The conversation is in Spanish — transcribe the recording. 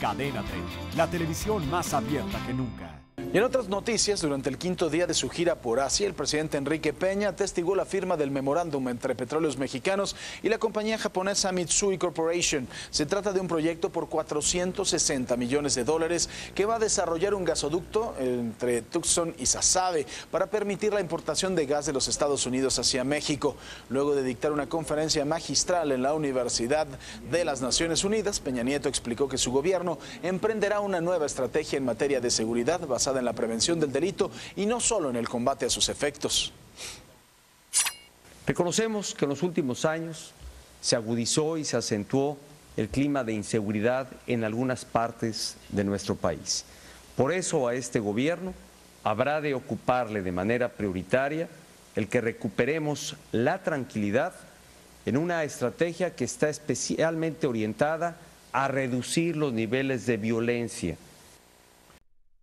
Cadena 30, la televisión más abierta que nunca. Y en otras noticias, durante el quinto día de su gira por Asia, el presidente Enrique Peña testigó la firma del memorándum entre petróleos mexicanos y la compañía japonesa Mitsui Corporation. Se trata de un proyecto por 460 millones de dólares que va a desarrollar un gasoducto entre Tucson y Sasabe para permitir la importación de gas de los Estados Unidos hacia México. Luego de dictar una conferencia magistral en la Universidad de las Naciones Unidas, Peña Nieto explicó que su gobierno emprenderá una nueva estrategia en materia de seguridad basada en la prevención del delito y no solo en el combate a sus efectos. Reconocemos que en los últimos años se agudizó y se acentuó el clima de inseguridad en algunas partes de nuestro país. Por eso a este gobierno habrá de ocuparle de manera prioritaria el que recuperemos la tranquilidad en una estrategia que está especialmente orientada a reducir los niveles de violencia